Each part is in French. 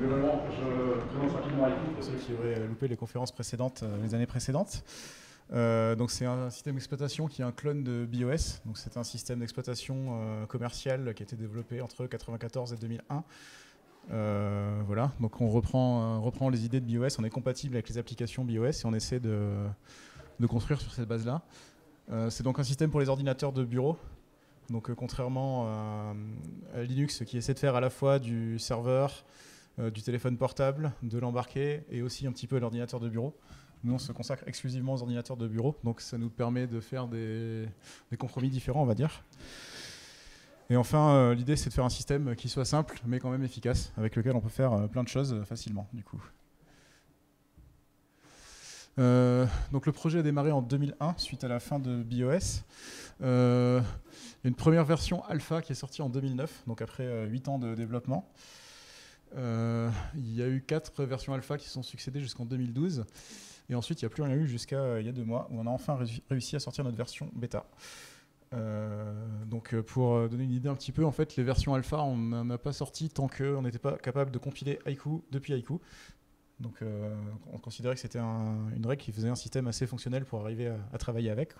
globalement, je présente rapidement pour ceux qui auraient loupé les conférences précédentes, les années précédentes. donc c'est un système d'exploitation qui est un clone de BIOS. Donc c'est un système d'exploitation commercial qui a été développé entre 1994 et 2001 euh, voilà, donc on reprend, euh, les idées de BIOS, on est compatible avec les applications BIOS et on essaie de, construire sur cette base-là. Euh, c'est donc un système pour les ordinateurs de bureau. Donc contrairement à, Linux qui essaie de faire à la fois du serveur, du téléphone portable, de l'embarqué et aussi un petit peu l'ordinateur de bureau. Nous, on se consacre exclusivement aux ordinateurs de bureau, donc ça nous permet de faire des compromis différents, on va dire. Et enfin, euh, l'idée, c'est de faire un système qui soit simple, mais quand même efficace, avec lequel on peut faire euh, plein de choses euh, facilement, du coup. donc le projet a démarré en 2001, suite à la fin de BIOS. une première version alpha qui est sortie en 2009, donc après 8 ans de développement. Il y a eu 4 versions alpha qui sont succédées jusqu'en 2012. Et ensuite, il n'y a plus rien eu jusqu'à il y a deux mois, où on a enfin réussi à sortir notre version bêta. Euh, donc euh, pour euh, donner une idée un petit peu, en fait, les versions alpha, on n'en a pas sorti tant qu'on n'était pas capable de compiler Haiku depuis Haiku. Donc on considérait que c'était une règle qui faisait un système assez fonctionnel pour arriver à, travailler avec.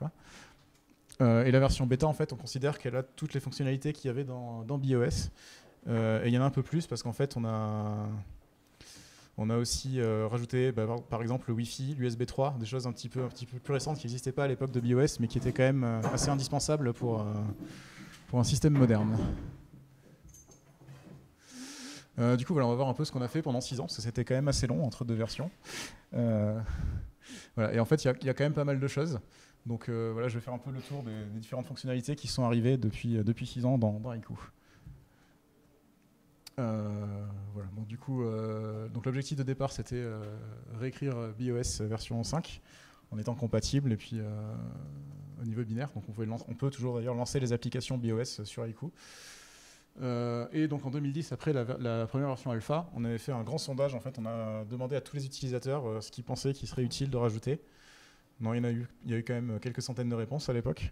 et la version bêta, en fait, on considère qu'elle a toutes les fonctionnalités qu'il y avait dans, dans BIOS. Et il y en a un peu plus parce qu'en fait, on a on a aussi euh, rajouté, bah, par, exemple, le Wi-Fi, l'USB 3, des choses un petit peu, un petit peu plus récentes qui n'existaient pas à l'époque de BIOS, mais qui étaient quand même euh, assez indispensables pour, euh, pour un système moderne. du coup, voilà, on va voir un peu ce qu'on a fait pendant 6 ans, parce que c'était quand même assez long entre deux versions. Et en fait, il y, a quand même pas mal de choses. Donc voilà, je vais faire un peu le tour des, différentes fonctionnalités qui sont arrivées depuis, depuis 6 ans dans, dans euh, voilà, donc du coup, euh, l'objectif de départ c'était euh, réécrire BIOS version 5 en étant compatible et puis au niveau binaire. Donc on, peut toujours d'ailleurs lancer les applications BIOS sur Haiku. et donc en 2010, après la, première version alpha, on avait fait un grand sondage. En fait, on a demandé à tous les utilisateurs ce qu'ils pensaient qu'il serait utile de rajouter. Non, il y, en a eu, il y a eu quand même quelques centaines de réponses à l'époque.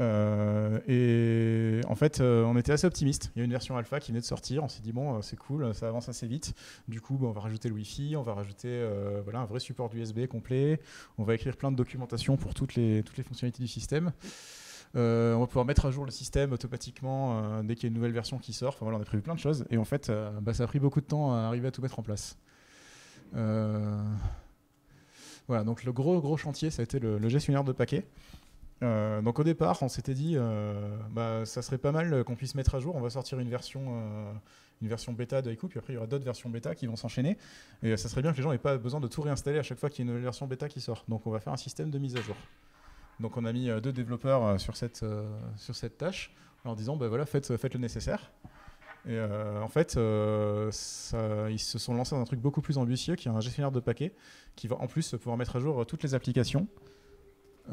Euh, et en fait, euh, on était assez optimiste. Il y a une version alpha qui venait de sortir. On s'est dit, bon, euh, c'est cool, ça avance assez vite. Du coup, on va rajouter le Wi-Fi, on va rajouter voilà, un vrai support USB complet. On va écrire plein de documentation pour toutes les, toutes les fonctionnalités du système. on va pouvoir mettre à jour le système automatiquement dès qu'il y a une nouvelle version qui sort. Enfin, voilà, on a prévu plein de choses. Et en fait, bah, ça a pris beaucoup de temps à arriver à tout mettre en place. voilà, donc le gros, gros chantier, ça a été le gestionnaire de paquets. Euh, donc au départ, on s'était dit, euh, bah, ça serait pas mal qu'on puisse mettre à jour. On va sortir une version, euh, une version bêta de puis après il y aura d'autres versions bêta qui vont s'enchaîner. Et ça serait bien que les gens n'aient pas besoin de tout réinstaller à chaque fois qu'il y a une nouvelle version bêta qui sort. Donc on va faire un système de mise à jour. Donc on a mis deux développeurs sur cette, sur cette tâche en leur disant, bah, voilà, faites, faites le nécessaire. Et en fait, ils se sont lancés dans un truc beaucoup plus ambitieux, qui est un gestionnaire de paquets, qui va en plus pouvoir mettre à jour toutes les applications.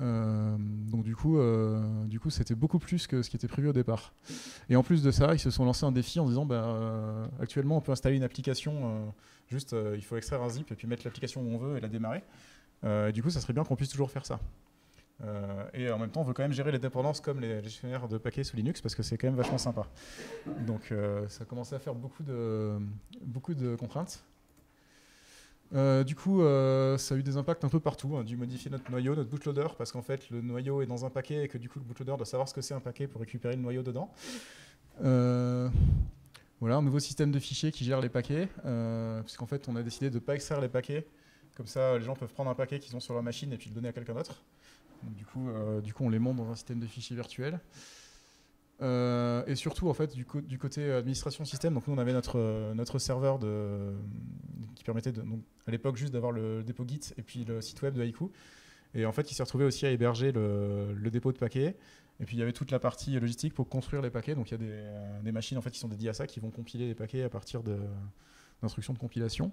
Euh, donc du coup, euh, du coup, c'était beaucoup plus que ce qui était prévu au départ. Et en plus de ça, ils se sont lancés un défi en disant, bah, euh, actuellement, on peut installer une application, juste, il faut extraire un zip et puis mettre l'application où on veut et la démarrer. du coup, ça serait bien qu'on puisse toujours faire ça. et en même temps, on veut quand même gérer les dépendances comme les gestionnaires de paquets sous Linux parce que c'est quand même vachement sympa. Donc, ça a commencé à faire beaucoup de, beaucoup de contraintes. Euh, du coup, euh, ça a eu des impacts un peu partout. On a dû modifier notre noyau, notre bootloader, parce qu'en fait, le noyau est dans un paquet et que du coup, le bootloader doit savoir ce que c'est un paquet pour récupérer le noyau dedans. Euh, voilà, un nouveau système de fichiers qui gère les paquets, puisqu'en fait, on a décidé de ne pas extraire les paquets. Comme ça, les gens peuvent prendre un paquet qu'ils ont sur leur machine et puis le donner à quelqu'un d'autre. Du coup, du coup, on les monte dans un système de fichiers virtuel. Euh, et surtout, en fait, du, côté administration système, donc nous on avait notre, euh, serveur qui permettait à l'époque juste d'avoir le dépôt Git et puis le site web de Haiku. Et en fait, il s'est retrouvé aussi à héberger le, dépôt de paquets. Et puis il y avait toute la partie logistique pour construire les paquets. Donc il y a des, euh, machines en fait qui sont dédiées à ça, qui vont compiler les paquets à partir d'instructions de, compilation.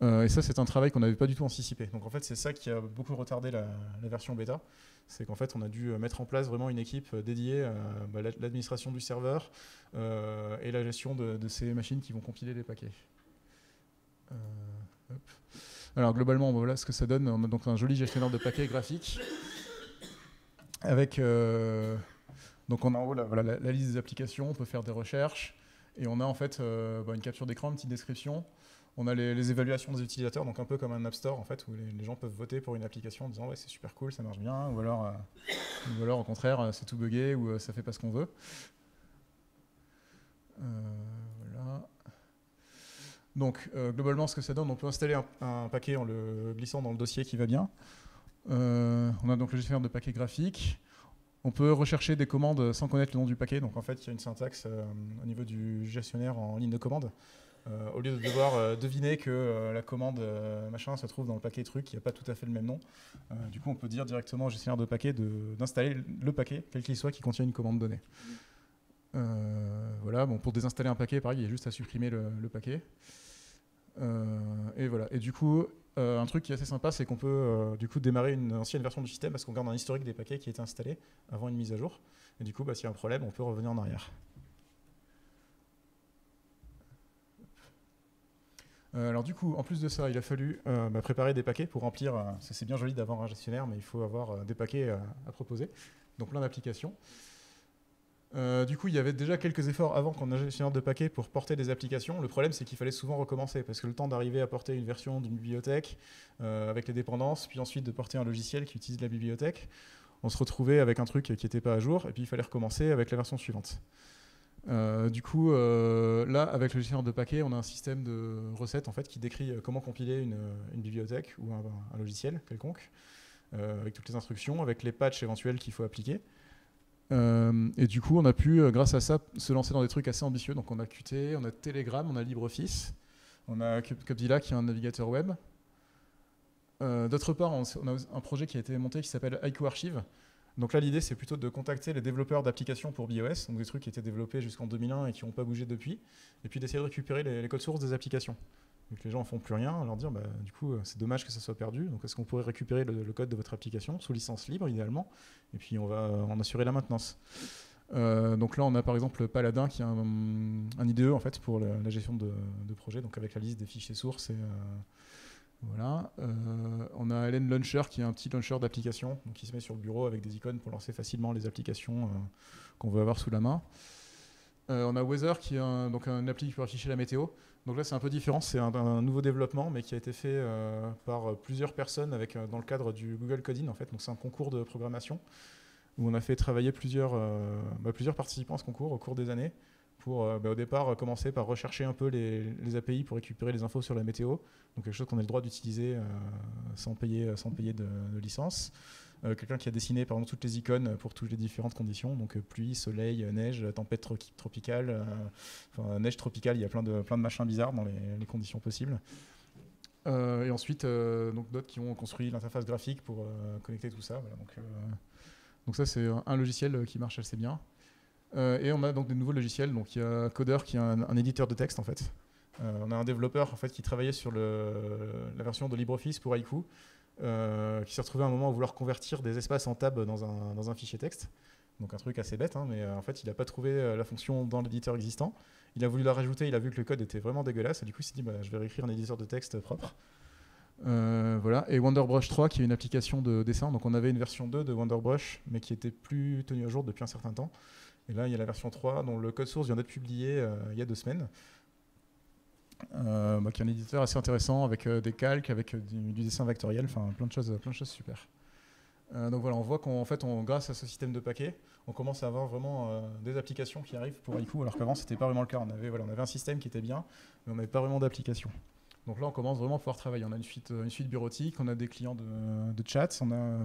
et ça, c'est un travail qu'on n'avait pas du tout anticipé. Donc en fait, c'est ça qui a beaucoup retardé la version bêta c'est qu'en fait, on a dû euh, mettre en place vraiment une équipe euh, dédiée à bah, l'administration du serveur euh, et la gestion de, ces machines qui vont compiler les paquets. Alors globalement, voilà ce que ça donne. On a donc un joli gestionnaire de paquets graphique avec donc on a en haut la, liste des applications. On peut faire des recherches Et on a en fait bah, une capture d'écran, une petite description. On a les, évaluations des utilisateurs, donc un peu comme un App Store en fait, où les, gens peuvent voter pour une application en disant ouais c'est super cool, ça marche bien, ou alors, alors au contraire c'est tout buggé ou ça fait pas ce qu'on veut. Donc globalement ce que ça donne, on peut installer un, paquet en le glissant dans le dossier qui va bien. on a donc le gestionnaire de paquets graphiques. On peut rechercher des commandes sans connaître le nom du paquet. Donc en fait, il y a une syntaxe euh, au niveau du gestionnaire en ligne de commande. Euh, au lieu de devoir euh, deviner que la commande machin se trouve dans le paquet truc qui n'a pas tout à fait le même nom, du coup, on peut dire directement au gestionnaire de paquet d'installer le paquet, quel qu'il soit, qui contient une commande donnée. voilà, bon, pour désinstaller un paquet, pareil, il y a juste à supprimer le paquet. et voilà. Et du coup, euh, un truc qui est assez sympa, c'est qu'on peut euh, du coup démarrer une ancienne version du système parce qu'on garde un historique des paquets qui est installé avant une mise à jour. Et du coup, bah, s'il y a un problème, on peut revenir en arrière. Euh, alors du coup, en plus de ça, il a fallu bah, préparer des paquets pour remplir. c'est bien joli d'avoir un gestionnaire, mais il faut avoir des paquets à proposer. Donc plein d'applications. Euh, du coup, il y avait déjà quelques efforts avant qu'on ait un gestionnaire de paquets pour porter des applications. Le problème, c'est qu'il fallait souvent recommencer parce que le temps d'arriver à porter une version d'une bibliothèque euh, avec les dépendances, puis ensuite de porter un logiciel qui utilise la bibliothèque, on se retrouvait avec un truc qui n'était pas à jour et puis il fallait recommencer avec la version suivante. Euh, du coup, là, avec le gestionnaire de paquets, on a un système de recettes en fait qui décrit comment compiler une, bibliothèque ou un logiciel quelconque, avec toutes les instructions, avec les patchs éventuels qu'il faut appliquer. Euh, et du coup, on a pu, euh, grâce à ça, se lancer dans des trucs assez ambitieux. Donc, on a Qt, on a Telegram, on a LibreOffice, on a Cubzilla qui est un navigateur web. Euh, d'autre part, on, a un projet qui a été monté qui s'appelle IQ Archive. Donc là, l'idée, c'est plutôt de contacter les développeurs d'applications pour BIOS, donc des trucs qui étaient développés jusqu'en 2001 et qui n'ont pas bougé depuis, et puis d'essayer de récupérer les, codes sources des applications. Donc les gens ne font plus rien, leur dire bah, du coup c'est dommage que ça soit perdu, donc est-ce qu'on pourrait récupérer le, code de votre application sous licence libre idéalement, et puis on va en assurer la maintenance. Euh, donc là on a par exemple Paladin qui est un, IDE en fait pour la, gestion de, projet, donc avec la liste des fichiers sources et euh, voilà. Euh, on a Allen Launcher qui est un petit launcher d'applications qui se met sur le bureau avec des icônes pour lancer facilement les applications qu'on veut avoir sous la main. on a Weather qui est donc un appli qui peut afficher la météo. Donc là, c'est un peu différent. C'est un, nouveau développement, mais qui a été fait euh, par plusieurs personnes euh, dans le cadre du Google Coding, en fait. Donc c'est un concours de programmation où on a fait travailler plusieurs, euh, bah, plusieurs participants à ce concours au cours des années pour, bah, au départ, commencer par rechercher un peu les, API pour récupérer les infos sur la météo. Donc quelque chose qu'on a le droit d'utiliser sans payer, sans payer de licence. Euh, quelqu'un qui a dessiné par toutes les icônes pour toutes les différentes conditions, donc euh, pluie, soleil, neige, tempête tropicale, euh, neige tropicale, il y a plein de, plein de machins bizarres dans les, conditions possibles. et ensuite, donc d'autres qui ont construit l'interface graphique pour connecter tout ça. donc, donc ça, c'est un logiciel qui marche assez bien. Et on a donc des nouveaux logiciels. Donc il y a Coder qui est un, éditeur de texte en fait. on a un développeur en fait qui travaillait sur la version de LibreOffice pour Haiku euh, qui s'est retrouvé à un moment à vouloir convertir des espaces en tab dans un, dans un fichier texte. Donc un truc assez bête, hein, mais euh, en fait il n'a pas trouvé euh, la fonction dans l'éditeur existant. Il a voulu la rajouter, il a vu que le code était vraiment dégueulasse, et du coup il s'est dit bah, je vais réécrire un éditeur de texte propre. voilà. Et Wonderbrush 3 qui est une application de dessin. Donc on avait une version 2 de Wonderbrush, mais qui était plus tenue à jour depuis un certain temps. Et là il y a la version 3 dont le code source vient d'être publié il y a deux semaines. Euh, bah, qui est un éditeur assez intéressant avec euh, des calques, avec euh, du, dessin vectoriel, enfin plein de choses, plein de choses super. donc voilà, on voit qu'en fait, grâce à ce système de paquets, on commence à avoir vraiment des applications qui arrivent pour Haiku, alors qu'avant c'était pas vraiment le cas. On avait, voilà, on avait un système qui était bien, mais on n'avait pas vraiment d'application. Donc là, on commence vraiment à pouvoir travailler. On a une suite, une suite bureautique, on a des clients de, de chat, on a,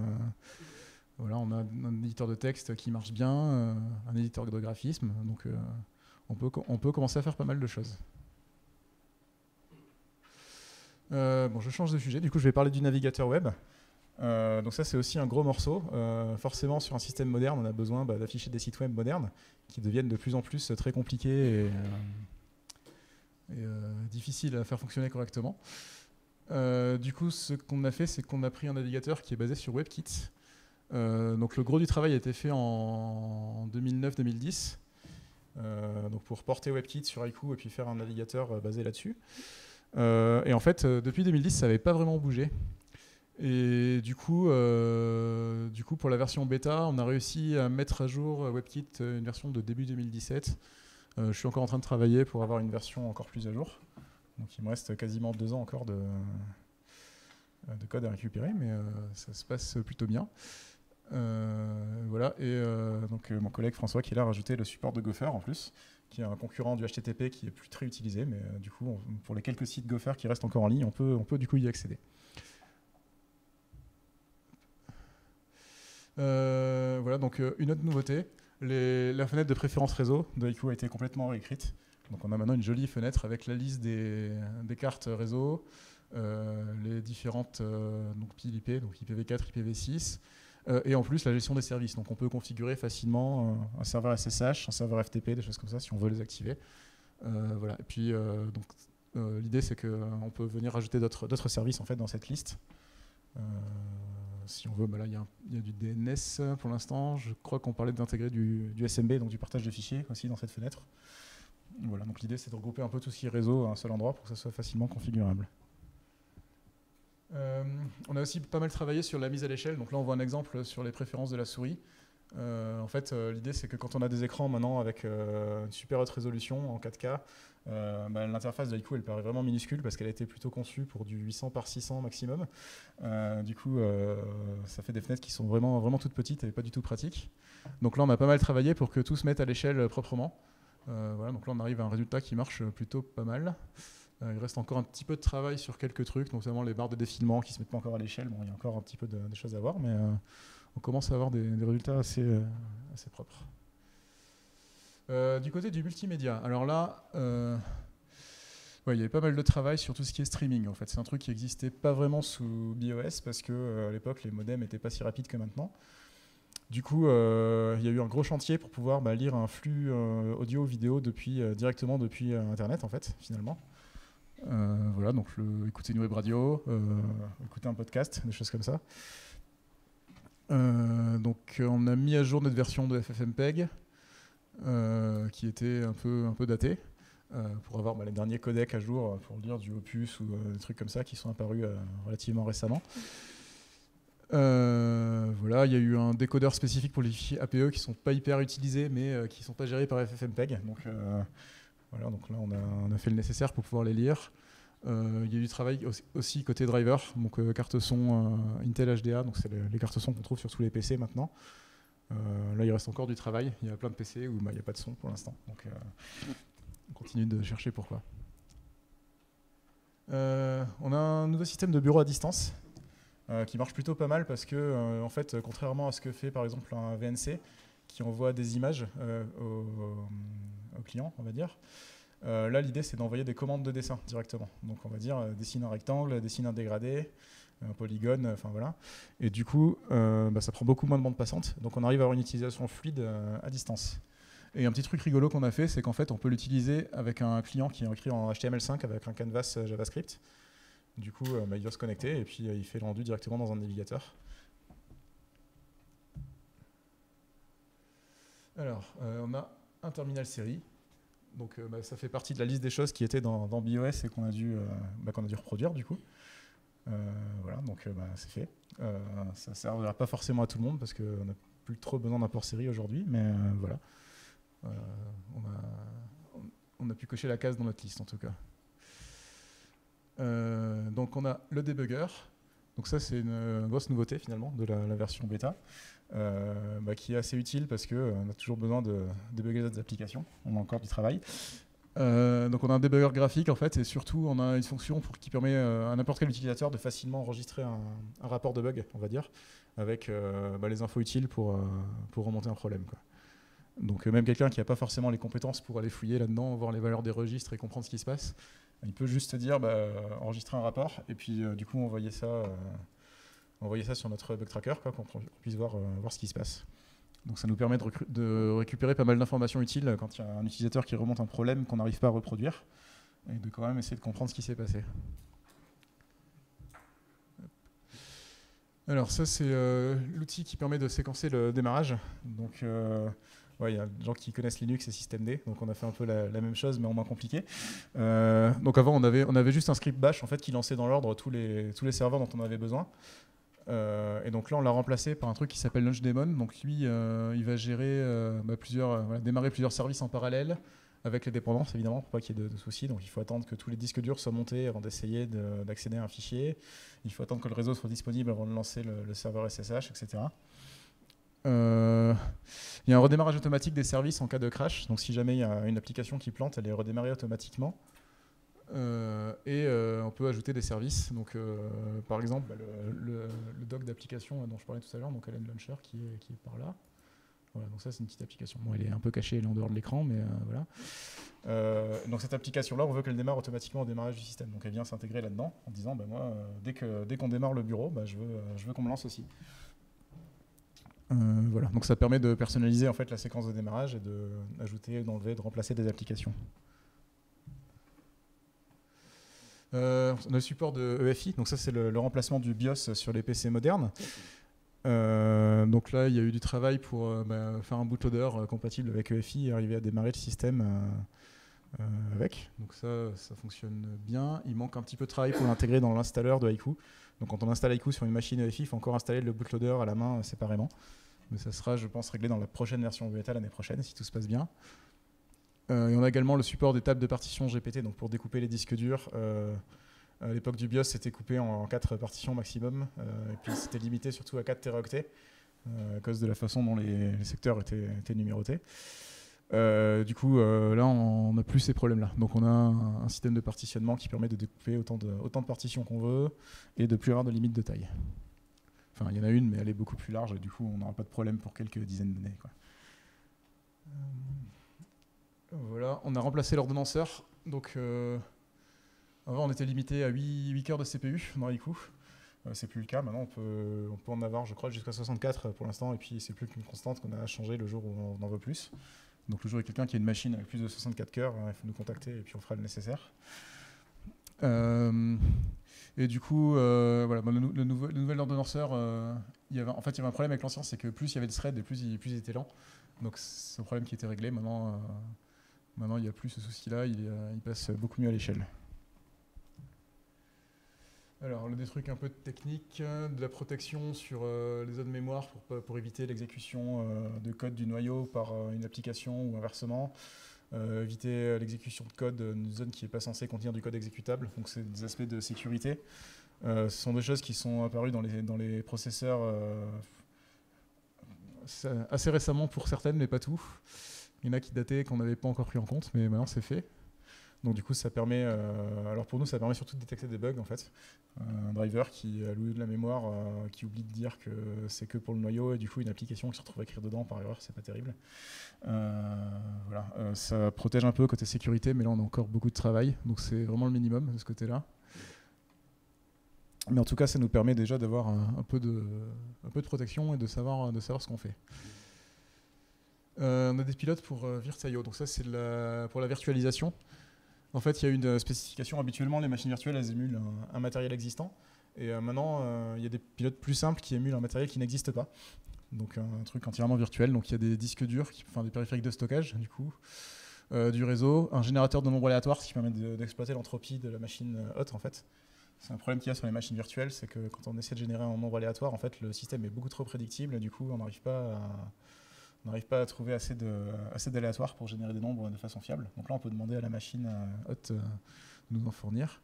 voilà, on a un éditeur de texte qui marche bien, un éditeur de graphisme. Donc on, peut, on peut commencer à faire pas mal de choses. Euh, je change de sujet. Du coup, je vais parler du navigateur web. Euh, donc ça, c'est aussi un gros morceau. Euh, forcément, sur un système moderne, on a besoin bah, d'afficher des sites web modernes qui deviennent de plus en plus très compliqués et, difficiles à faire fonctionner correctement. du coup, ce qu'on a fait, c'est qu'on a pris un navigateur qui est basé sur WebKit. Donc le gros du travail a été fait en 2009-2010. donc pour porter WebKit sur Haiku et puis faire un navigateur basé là-dessus. Euh, et en fait, euh, depuis 2010, ça n'avait pas vraiment bougé. Et du coup, euh, du coup, pour la version bêta, on a réussi à mettre à jour WebKit, une version de début 2017, je suis encore en train de travailler pour avoir une version encore plus à jour. Donc il me reste quasiment deux ans encore de, de code à récupérer, mais ça se passe plutôt bien. Voilà, et donc mon collègue François qui a rajouté le support de Gopher en plus, qui est un concurrent du HTTP qui est plus très utilisé, mais du coup, pour les quelques sites Gopher qui restent encore en ligne, on peut, on peut du coup y accéder. Euh, voilà, donc euh, une autre nouveauté, la fenêtre de préférence réseau de IQ a été complètement réécrite. Donc on a maintenant une jolie fenêtre avec la liste des, cartes réseau, euh, les différentes donc IP, donc IPv4, IPv6, et en plus la gestion des services. Donc on peut configurer facilement un serveur SSH, un serveur FTP, des choses comme ça si on veut les activer. voilà. Et puis donc l'idée c'est qu'on peut venir rajouter d'autres services en fait dans cette liste si on veut, bah il y, a du DNS pour l'instant. Je crois qu'on parlait d'intégrer du, SMB, donc du partage de fichiers aussi dans cette fenêtre. Voilà, donc l'idée c'est de regrouper un peu tout ce qui est réseau à un seul endroit pour que ça soit facilement configurable. Euh, on a aussi pas mal travaillé sur la mise à l'échelle. Donc là on voit un exemple sur les préférences de la souris. Euh, en fait, euh, l'idée c'est que quand on a des écrans maintenant avec une super haute résolution en 4K, euh, bah, l'interface IQ elle paraît vraiment minuscule parce qu'elle a été plutôt conçue pour du 800 par 600 maximum. Du coup, ça fait des fenêtres qui sont vraiment, vraiment toutes petites et pas du tout pratiques. Donc là, on a pas mal travaillé pour que tout se mette à l'échelle proprement. voilà, donc là, on arrive à un résultat qui marche plutôt pas mal. Il reste encore un petit peu de travail sur quelques trucs, notamment les barres de défilement qui se mettent pas encore à l'échelle. Bon, il y a encore un petit peu de, choses à voir, mais on commence à avoir des, résultats assez, assez propres. Euh, du côté du multimédia, alors là, euh, il y avait pas mal de travail sur tout ce qui est streaming. En fait, c'est un truc qui n'existait pas vraiment sous BOS parce que euh, à l'époque les modems n'étaient pas si rapides que maintenant. Du coup, il y a eu un gros chantier pour pouvoir bah, lire un flux audio vidéo depuis directement depuis Internet en fait, finalement. Voilà, donc écouter une web radio, écouter un podcast, des choses comme ça. donc on a mis à jour notre version de FFmpeg. Euh, qui était un peu, un peu daté. Euh, pour avoir bah, les derniers codecs à jour euh, pour lire du opus ou des trucs comme ça qui sont apparus relativement récemment. voilà, il y a eu un décodeur spécifique pour les fichiers APE qui sont pas hyper utilisés, mais qui sont pas gérés par FFmpeg. Donc voilà, donc là on a, fait le nécessaire pour pouvoir les lire. Il y a du travail aussi, côté driver, donc carte son Intel HDA, donc c'est les, cartes son qu'on trouve sur tous les PC maintenant. Euh, là, il reste encore du travail. Il y a plein de PC où bah, il n'y a pas de son pour l'instant. Donc, euh, on continue de chercher pourquoi. Euh, on a un nouveau système de bureau à distance qui marche plutôt pas mal parce que, en fait, contrairement à ce que fait par exemple un VNC qui envoie des images au, au, client, on va dire, là, l'idée c'est d'envoyer des commandes de dessin directement. Donc, on va dire dessine un rectangle, dessine un dégradé, un polygone, enfin voilà. Et du coup, euh, bah, ça prend beaucoup moins de bande passante, donc on arrive à avoir une utilisation fluide euh, à distance. Et un petit truc rigolo qu'on a fait, c'est qu'en fait, on peut l'utiliser avec un client qui est écrit en HTML5 avec un canvas euh, JavaScript. Du coup, bah, il va se connecter et puis il fait le rendu directement dans un navigateur. Alors, on a un terminal série. Donc, bah, ça fait partie de la liste des choses qui étaient dans, BIOS et qu'on a, dû, qu'on a dû reproduire du coup. Euh, voilà, donc euh, bah, c'est fait. Euh, ça ne servira pas forcément à tout le monde parce qu'on n'a plus trop besoin d'un port série aujourd'hui, mais voilà. on, a, pu cocher la case dans notre liste en tout cas. donc on a le debugger. Donc ça c'est une, grosse nouveauté finalement de la, version bêta, bah, qui est assez utile parce qu'on a toujours besoin de débugger d'autres applications. On a encore du travail. Euh, donc on a un debugger graphique en fait et surtout on a une fonction qui permet euh, à n'importe quel utilisateur de facilement enregistrer un, rapport de bug, on va dire, avec euh, bah, les infos utiles pour, pour remonter un problème. Donc même quelqu'un qui n'a pas forcément les compétences pour aller fouiller là-dedans, voir les valeurs des registres et comprendre ce qui se passe, il peut juste dire bah, enregistrer un rapport et puis du coup envoyer ça, envoyer ça sur notre bug tracker, quoi, qu'on puisse voir, voir ce qui se passe. Donc ça nous permet de, récupérer pas mal d'informations utiles quand il y a un utilisateur qui remonte un problème qu'on n'arrive pas à reproduire et de quand même essayer de comprendre ce qui s'est passé. Alors ça c'est euh, l'outil qui permet de séquencer le démarrage. Donc euh, il y a des gens qui connaissent Linux et systemd, donc on a fait un peu la, même chose mais en moins compliqué. Euh, donc avant on avait, juste un script bash en fait qui lançait dans l'ordre tous les, tous les serveurs dont on avait besoin. Euh, et donc là, on l'a remplacé par un truc qui s'appelle LaunchDaemon. Donc lui, euh, il va gérer, bah, plusieurs, démarrer plusieurs services en parallèle, avec les dépendances évidemment pour pas qu'il y ait de, soucis. Donc il faut attendre que tous les disques durs soient montés avant d'essayer d'accéder à un fichier. Il faut attendre que le réseau soit disponible avant de lancer le, serveur SSH, etc. Euh, il y a un redémarrage automatique des services en cas de crash. Donc si jamais il y a une application qui plante, elle est redémarrée automatiquement. Euh, et euh, on peut ajouter des services. Donc, par exemple, bah, le, doc d'application dont je parlais tout à l'heure, donc Allen Launcher, qui est, par là. Donc ça c'est une petite application. Bon, elle est un peu cachée, elle est en dehors de l'écran, mais voilà. donc cette application-là, on veut qu'elle démarre automatiquement au démarrage du système. Donc elle vient s'intégrer là-dedans en disant, bah, moi, dès qu'on démarre le bureau, bah, je veux qu'on me lance aussi. Euh, voilà, donc ça permet de personnaliser en fait la séquence de démarrage et d'ajouter, d'enlever, de remplacer des applications. Euh, le support de EFI, donc ça c'est le, remplacement du BIOS sur les PC modernes. Euh, donc là, il y a eu du travail pour bah, faire un bootloader compatible avec EFI et arriver à démarrer le système avec. Donc ça, ça fonctionne bien. Il manque un petit peu de travail pour l'intégrer dans l'installeur de Haiku. Donc quand on installe Haiku sur une machine EFI, il faut encore installer le bootloader à la main séparément. Mais ça sera, je pense, réglé dans la prochaine version bêta l'année prochaine, si tout se passe bien. Euh, et on a également le support des tables de partition GPT, donc pour découper les disques durs. Euh, à l'époque du BIOS, c'était coupé en 4 partitions maximum, euh, et puis c'était limité surtout à 4 teraoctets, à cause de la façon dont les, secteurs étaient, numérotés. Du coup, là, on n'a plus ces problèmes-là. Donc, on a un, système de partitionnement qui permet de découper autant de, partitions qu'on veut et de plus avoir de limites de taille. Enfin, il y en a une, mais elle est beaucoup plus large, et du coup, on n'aura pas de problème pour quelques dizaines d'années. Euh, voilà, on a remplacé l'ordonnanceur. Donc, euh, avant, on était limité à 8, 8 cœurs de CPU dans. Euh, c'est plus le cas. Maintenant, on peut, on peut en avoir, je crois, jusqu'à 64 pour l'instant, et puis c'est plus qu'une constante qu'on a changé le jour où on en veut plus. Donc, le jour où quelqu'un qui a une machine avec plus de 64 cœurs, il faut nous contacter et puis on fera le nécessaire. Et du coup, euh, voilà, le, nouvel ordonnanceur, euh, en fait, il y avait un problème avec l'ancien, c'est que plus il y avait de threads plus il, était lent. Donc c'est un problème qui était réglé. Maintenant, euh, maintenant il n'y a plus ce souci-là, il, il, passe beaucoup mieux à l'échelle. Alors, des trucs un peu techniques, de la protection sur les zones mémoire pour, éviter l'exécution de code du noyau par une application ou inversement. Euh, éviter euh, l'exécution de code d'une zone qui n'est pas censée contenir du code exécutable. Donc c'est des aspects de sécurité. Euh, ce sont des choses qui sont apparues dans les, dans les processeurs assez récemment pour certaines, mais pas tout. Il y en a qui dataient qu'on n'avait pas encore pris en compte, mais maintenant c'est fait. Donc du coup, ça permet, euh, alors pour nous, ça permet surtout de détecter des bugs en fait. Un driver qui alloue de la mémoire, euh, qui oublie de dire que c'est que pour le noyau et du coup une application qui se retrouve à écrire dedans par erreur, c'est pas terrible. Euh, voilà, ça protège un peu côté sécurité, mais là on a encore beaucoup de travail, donc c'est vraiment le minimum de ce côté-là. Mais en tout cas, ça nous permet déjà d'avoir un, peu de, un peu de protection et de savoir, de savoir ce qu'on fait. on a des pilotes pour Virtuio, donc ça c'est pour la virtualisation. En fait, il y a une euh, spécification. Habituellement, les machines virtuelles, elles émulent un, matériel existant. Et euh, maintenant, euh, il y a des pilotes plus simples qui émulent un matériel qui n'existe pas. Donc un truc entièrement virtuel. Donc il y a des disques durs, enfin des périphériques de stockage, du coup, du réseau, un générateur de nombres aléatoires, qui permet d'exploiter l'entropie de la machine haute, en fait. C'est un problème qu'il y a sur les machines virtuelles, c'est que quand on essaie de générer un nombre aléatoire, en fait, le système est beaucoup trop prédictible, et du coup, on n'arrive pas à on n'arrive pas à trouver assez d'aléatoires assez pour générer des nombres de façon fiable. Donc là, on peut demander à la machine euh, hot euh, de nous en fournir.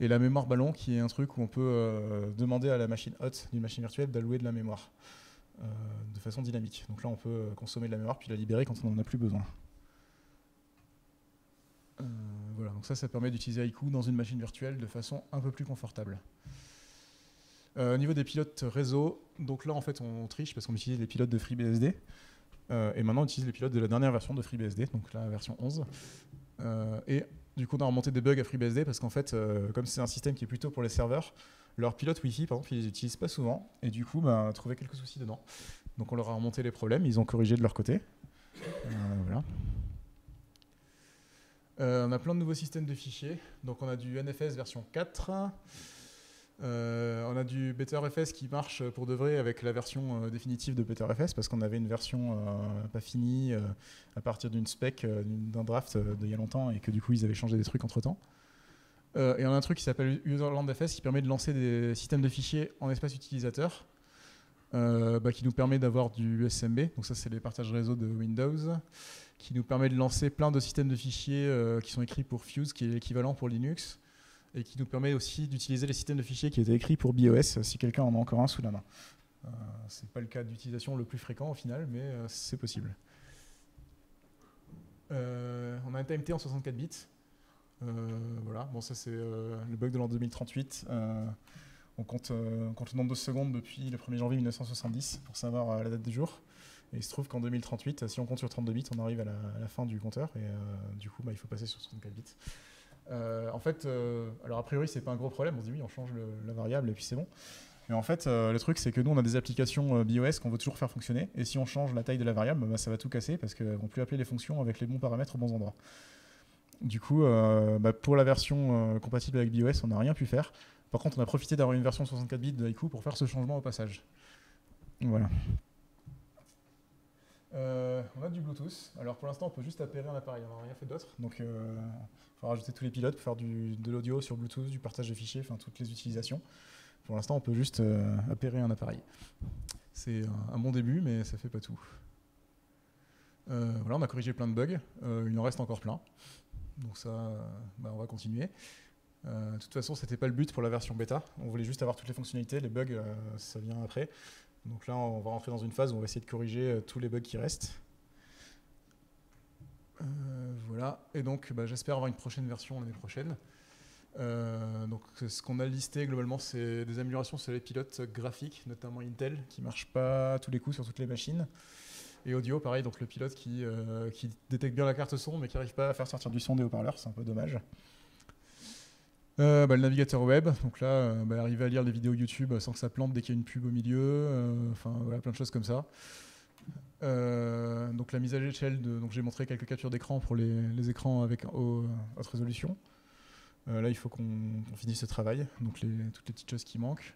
Et la mémoire ballon, qui est un truc où on peut euh, demander à la machine hot d'une machine virtuelle d'allouer de la mémoire de façon dynamique. Donc là, on peut consommer de la mémoire puis la libérer quand on n'en a plus besoin. voilà, donc ça, ça permet d'utiliser Haiku dans une machine virtuelle de façon un peu plus confortable. au niveau des pilotes réseau, donc là, en fait, on triche parce qu'on utilise les pilotes de FreeBSD. Euh, et maintenant, on utilise les pilotes de la dernière version de FreeBSD, donc la version 11. Euh, et du coup, on a remonté des bugs à FreeBSD parce qu'en fait, euh, comme c'est un système qui est plutôt pour les serveurs, leurs pilotes Wi-Fi, par exemple, ils les utilisent pas souvent. Et du coup, bah, on a trouvé quelques soucis dedans. Donc on leur a remonté les problèmes, ils ont corrigé de leur côté. voilà. on a plein de nouveaux systèmes de fichiers. Donc on a du NFS version 4. Euh, on a du BetterFS qui marche pour de vrai avec la version euh, définitive de BetterFS parce qu'on avait une version euh, pas finie à partir d'une spec, d'un draft d'il y a longtemps et que du coup ils avaient changé des trucs entre temps. et on a un truc qui s'appelle UserlandFS qui permet de lancer des systèmes de fichiers en espace utilisateur. bah, qui nous permet d'avoir du SMB, donc ça c'est les partages réseau de Windows, qui nous permet de lancer plein de systèmes de fichiers qui sont écrits pour Fuse, qui est l'équivalent pour Linux, et qui nous permet aussi d'utiliser les systèmes de fichiers qui étaient écrits pour BOS, si quelqu'un en a encore un sous la main. Euh, c'est pas le cas d'utilisation le plus fréquent au final, mais c'est possible. on a un TMT en 64 bits. voilà, bon ça c'est le bug de l'an 2038. On compte, euh, le nombre de secondes depuis le 1er janvier 1970 pour savoir euh, la date du jour. Et il se trouve qu'en 2038, si on compte sur 32 bits, on arrive à la, fin du compteur. Et euh, du coup, bah, il faut passer sur 64 bits. En fait, alors a priori, c'est pas un gros problème. On se dit oui, on change la variable et puis c'est bon. Mais en fait, le truc, c'est que nous, on a des applications BOS qu'on veut toujours faire fonctionner. Et si on change la taille de la variable, bah, ça va tout casser parce qu'elles vont plus appeler les fonctions avec les bons paramètres aux bons endroits. Du coup, bah, pour la version compatible avec BOS, on n'a rien pu faire. Par contre, on a profité d'avoir une version 64 bits de Haiku pour faire ce changement au passage. Voilà. Euh, on a du Bluetooth. Alors pour l'instant, on peut juste appairer un appareil. On n'a rien fait d'autre. Donc il euh, faut rajouter tous les pilotes pour faire de l'audio sur Bluetooth, du partage de fichiers, enfin toutes les utilisations. Pour l'instant, on peut juste euh, appairer un appareil. C'est un, bon début, mais ça fait pas tout. voilà, on a corrigé plein de bugs. il en reste encore plein. Donc ça, bah, on va continuer. Euh, de toute façon, c'était pas le but pour la version bêta. On voulait juste avoir toutes les fonctionnalités. Les bugs, euh, ça vient après. Donc là, on va rentrer dans une phase où on va essayer de corriger euh, tous les bugs qui restent. voilà. Et donc, bah, j'espère avoir une prochaine version l'année prochaine. donc, ce qu'on a listé globalement, c'est des améliorations sur les pilotes graphiques, notamment Intel, qui ne marchent pas tous les coups sur toutes les machines. Et audio, pareil, donc le pilote qui, qui détecte bien la carte son, mais qui n'arrive pas à faire sortir du son des haut-parleurs, c'est un peu dommage. Euh, bah, le navigateur web, donc là, euh, bah, arriver à lire les vidéos YouTube sans que ça plante dès qu'il y a une pub au milieu, euh, enfin voilà, plein de choses comme ça. donc la mise à l'échelle, donc j'ai montré quelques captures d'écran pour les, écrans avec haute résolution. là, il faut qu'on finisse ce travail, donc toutes les petites choses qui manquent.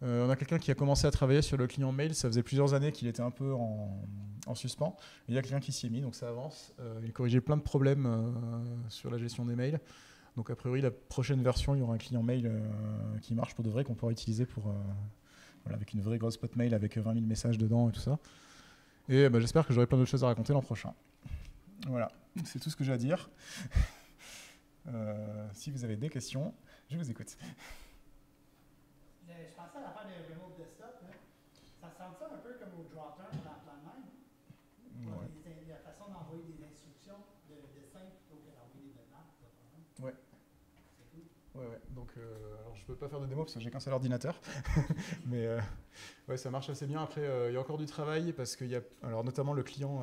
on a quelqu'un qui a commencé à travailler sur le client mail, ça faisait plusieurs années qu'il était un peu en, en suspens. Il y a quelqu'un qui s'y est mis, donc ça avance. il corrigeait plein de problèmes sur la gestion des mails. Donc a priori, la prochaine version, il y aura un client mail euh, qui marche pour de vrai, qu'on pourra utiliser pour, euh, avec une vraie grosse pot mail avec 20 000 messages dedans et tout ça. Et bah, j'espère que j'aurai plein d'autres choses à raconter l'an prochain. Voilà, c'est tout ce que j'ai à dire. Euh, si vous avez des questions, je vous écoute. Je pensais à la fin des remote desktop. Ça semble ça un peu comme au Dropdown dans la plan même. Ouais. La façon d'envoyer des instructions de dessin plutôt que d'envoyer des données. Ouais. Ouais, ouais. Donc, euh, je peux pas faire de démo parce que j'ai qu'un seul ordinateur, mais euh, ouais, ça marche assez bien. Après, euh, il y a encore du travail parce qu'il y a, alors notamment le client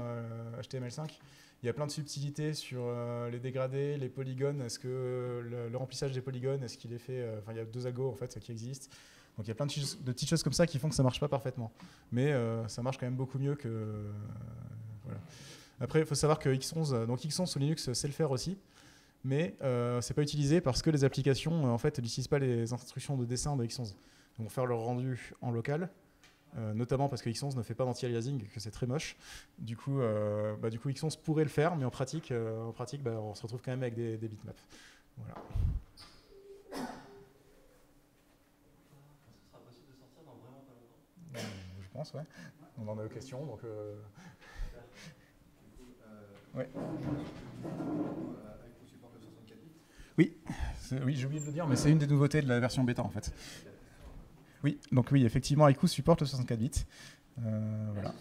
HTML5, il y a plein de subtilités sur les dégradés, les polygones. Est-ce que le, remplissage des polygones, est-ce qu'il est fait Enfin, il y a deux algos en fait qui existent. Donc il y a plein de, petites choses comme ça qui font que ça marche pas parfaitement, mais ça marche quand même beaucoup mieux que voilà. Après, il faut savoir que X11, donc X11 sous Linux sait le faire aussi mais euh, c'est pas utilisé parce que les applications euh, en fait n'utilisent pas les instructions de dessin de X11. Ils vont faire leur rendu en local, euh, notamment parce que X11 ne fait pas d'anti-aliasing, que c'est très moche. Du coup, euh, bah, du coup, X11 pourrait le faire, mais en pratique, en pratique bah, on se retrouve quand même avec des, des bitmaps. Voilà. Je pense, ouais. On en a aux questions, donc. Ouais. Oui, oui j'ai oublié de le dire, mais c'est une des nouveautés de la version bêta en fait. Oui, donc oui, effectivement, IQ supporte le 64 bits. Euh, voilà.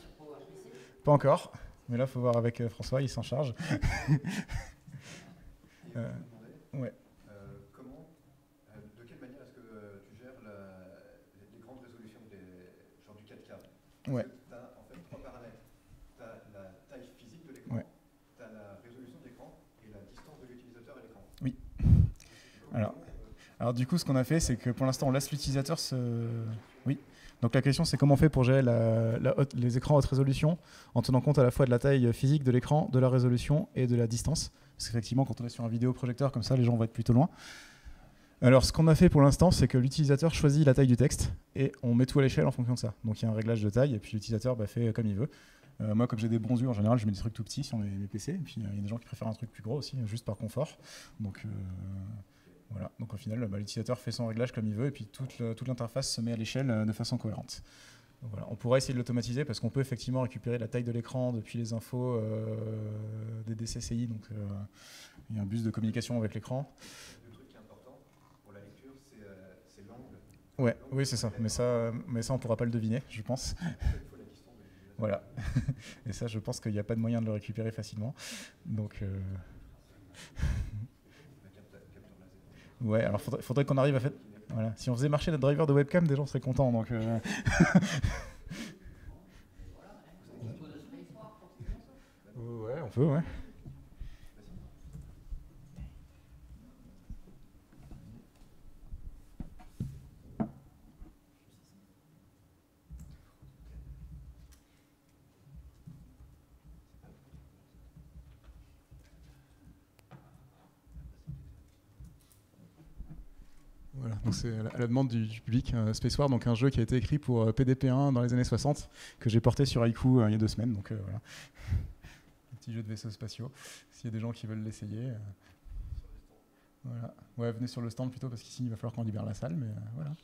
Pas encore, mais là, il faut voir avec euh, François, il s'en charge. euh, ouais. Euh, comment, de quelle manière est-ce que tu gères les, grandes résolutions, des, genre du 4K Ouais. Alors du coup, ce qu'on a fait, c'est que pour l'instant, on laisse l'utilisateur se... Oui. Donc la question, c'est comment on fait pour gérer les écrans haute résolution en tenant compte à la fois de la taille physique de l'écran, de la résolution et de la distance. Parce qu'effectivement, quand on est sur un vidéoprojecteur comme ça, les gens vont être plutôt loin. Alors ce qu'on a fait pour l'instant, c'est que l'utilisateur choisit la taille du texte et on met tout à l'échelle en fonction de ça. Donc il y a un réglage de taille et puis l'utilisateur bah, fait comme il veut. Euh, moi, comme j'ai des bons en général, je mets des trucs tout petits sur mes, PC. Et puis il y a des gens qui préfèrent un truc plus gros aussi, juste par confort. Donc euh, voilà. Donc au final, bah, l'utilisateur fait son réglage comme il veut et puis toute, l'interface se met à l'échelle euh, de façon cohérente. Voilà, on pourrait essayer de l'automatiser parce qu'on peut effectivement récupérer la taille de l'écran depuis les infos des DCCI, donc il y a un bus de communication avec l'écran. Le truc qui est important pour la lecture, c'est l'angle. Ouais, oui, c'est ça. Mais ça, mais ça, on pourra pas le deviner, je pense. voilà. Et ça, je pense qu'il n'y a pas de moyen de le récupérer facilement. Donc. Euh... Ouais, alors faudrait, faudrait qu'on arrive à faire. Voilà. Si on faisait marcher notre driver de webcam, des gens seraient contents. Donc. Euh... ouais, on peut, ouais. C'est à la demande du, public, euh, Space War, donc un jeu qui a été écrit pour euh, PDP-1 dans les années 60, que j'ai porté sur Haiku euh, il y a deux semaines. Donc voilà. un petit jeu de vaisseaux spatiaux. S'il y a des gens qui veulent l'essayer. voilà. Ouais, venez sur le stand plutôt, parce qu'ici il va falloir qu'on libère la salle, mais voilà.